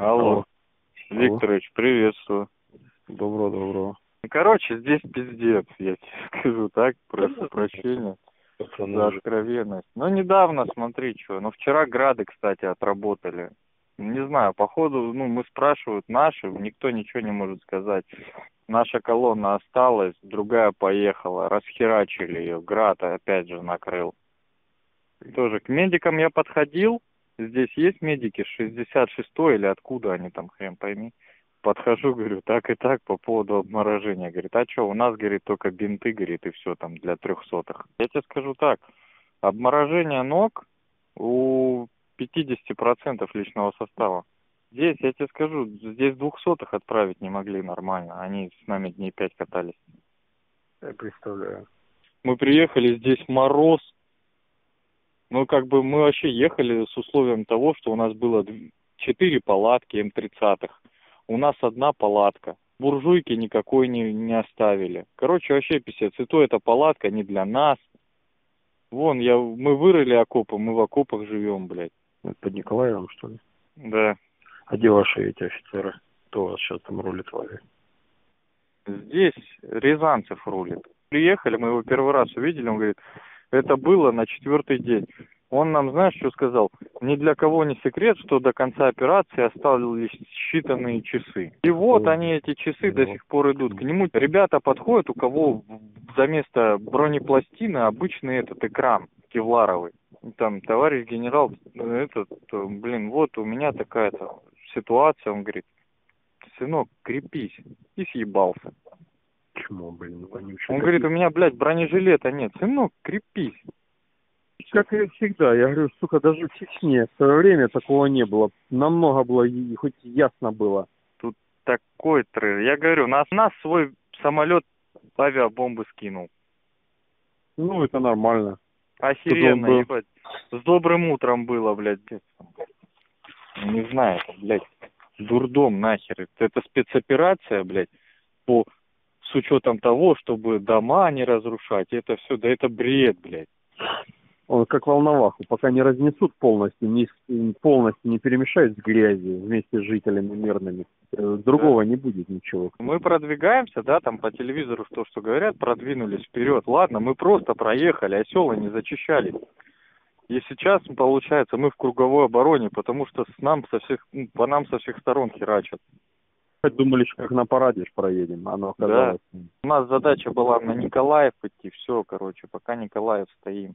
Алло. Алло. Викторович, приветствую. Добро, добро. Короче, здесь пиздец, я тебе скажу так, прошу прощения за откровенность. Ну, недавно, смотри, что. Ну, вчера грады, кстати, отработали. Не знаю, походу, ну, мы спрашивают наши, никто ничего не может сказать. Наша колонна осталась, другая поехала, расхерачили ее, град опять же накрыл. Тоже к медикам я подходил, здесь есть медики, 66 или откуда они там, хрен пойми. Подхожу, говорю, так и так по поводу обморожения. Говорит, а что, у нас, говорит, только бинты, говорит, и все там для трехсотых. Я тебе скажу так, обморожение ног у 50% личного состава. Здесь, я тебе скажу, здесь двухсотых отправить не могли нормально. Они с нами дней пять катались. Я представляю. Мы приехали, здесь мороз. Ну, как бы мы вообще ехали с условием того, что у нас было четыре палатки М-30. У нас одна палатка. Буржуйки никакой не, не оставили. Короче, вообще писец. И то эта палатка не для нас. Вон, я, мы вырыли окопы, мы в окопах живем, блядь. Это под Николаевым, что ли? Да. А где ваши эти офицеры? Кто у вас сейчас там рулит в Ваге? Здесь Рязанцев рулит. Приехали, мы его первый раз увидели, он говорит, это было на четвертый день. Он нам, знаешь, что сказал? Ни для кого не секрет, что до конца операции остались считанные часы. И вот они, эти часы, до сих пор идут. К нему ребята подходят, у кого за место бронепластины обычный этот экран кевларовый. Там, товарищ генерал, этот, блин, вот у меня такая-то ситуация, он говорит, сынок, крепись, и съебался. Чмо, блин, ну они Он говорит, у меня, блядь, бронежилета нет. Сынок, крепись. Как и всегда, я говорю, сука, даже в Чечне в свое время такого не было. Намного было, и хоть ясно было. Такой трыр. Я говорю, нас, нас свой самолет авиабомбы скинул. Ну, это нормально. Охеренно, был? ебать. С добрым утром было, блядь. Не знаю, это, блядь, дурдом нахер. Это спецоперация, блядь, по с учетом того, чтобы дома не разрушать. Это все, да это бред, блядь. Он как волноваху, пока не разнесут полностью, не, полностью не перемешают с грязью вместе с жителями мирными. Э, Другого не будет ничего. Мы продвигаемся, да, там по телевизору то, что говорят, продвинулись вперед. Ладно, мы просто проехали, а села не зачищались. И сейчас, получается, мы в круговой обороне, потому что с нам со всех, по нам со всех сторон херачат. Думали, что как на параде проедем, оно оказалось. У нас задача была на Николаев идти, все, короче, пока Николаев стоим.